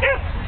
Yeah.